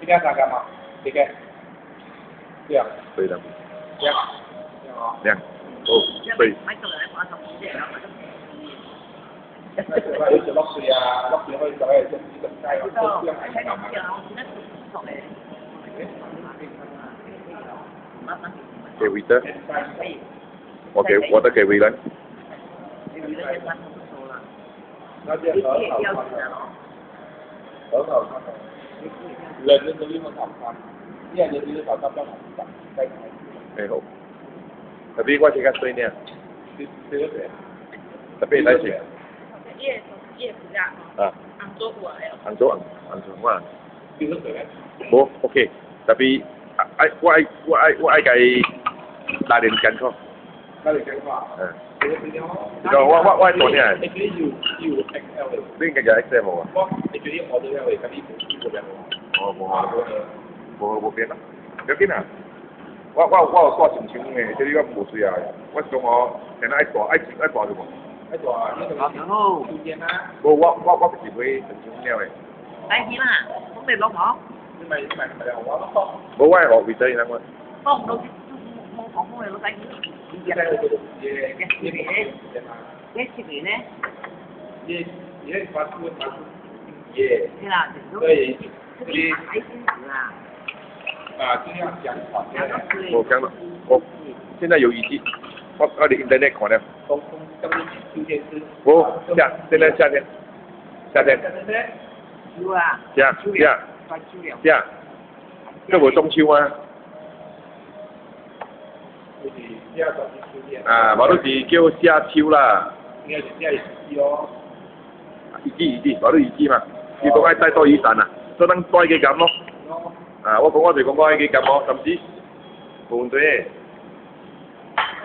ठीक है agama ठीक है dạ tùy đồng dạ dạ ô tùy Kiwi okay, tới Qua kiwi, qua tới kiwi lên Nó chứ ở hậu Ở hậu lên lên dưới mà học xong yeah lên dưới vào cấp cấp học cái này hổ. Tapi qua chỉ cách tôi nè tapi lại chỉ à. ăn chỗ ăn ăn chỗ quá bố ok. Tapi à, ai qua ai qua ai qua ai cái đại điện cảnh không? 一般都不错啦。那就很你也好看要死了很好看的。人人都用得好看，呢样嘢只要头执得好实，鸡睇。哎好，特别我这个水呢，你你嗰只，特别来钱叶叶子啊，啊，昂多过来哦。杭州杭杭州话，你嗰只咧？冇 OK，特别爱我爱我爱我爱佢拉点紧确，那你计划？嗯，你嗰只咯。呢个我我我系做呢系，你嗰啲要要 XL 嚟。边个有 Excel 冇啊？我你嗰啲我都有嚟，嗰啲冇呢个嘅我冇喎。啊，冇冇变啦，有见啊？我我我有挂前前嘅，即系呢个冇水啊，我讲我成日爱挂爱爱挂嘅喎，喺度啊，呢个好好，条件啦，我我我我是会前前嘅，抵钱啦，咁你攞冇？你咪咪咪又我咯。冇我系学会仔啦我，帮唔到， comune lo sai cái dialetto? Ghessimine? Ghessimine? Ieri fatto due fatto ieri. Grazie. Dove? gì? À, cái này chẳng phải là... Ồ, chẳng là... Ồ, hiện nay có ý chí. Có, có được internet còn em? Không, không, trong những chương trình. Ồ, dạ, thế là sao thế? Sao thế? Dạ, dạ, dạ. Dạ. Cái buổi trong siêu à? 啊，无就是叫写手啦。应该是。一支一支，无一支嘛。你讲爱带多雨伞啊，做多一个感咯。啊，我讲我就讲我爱几咯，甚至换对。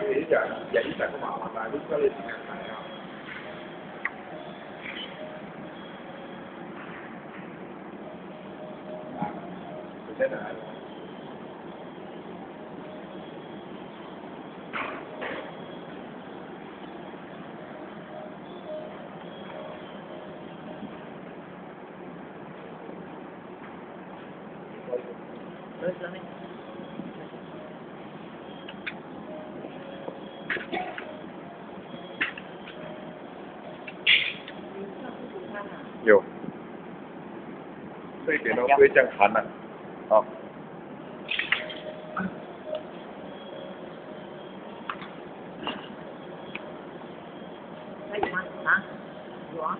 伊只，伊只个麻烦啦，你做你时间大啊。Thank. 有。这一点都不会谈了啊。可以吗？啊？有啊。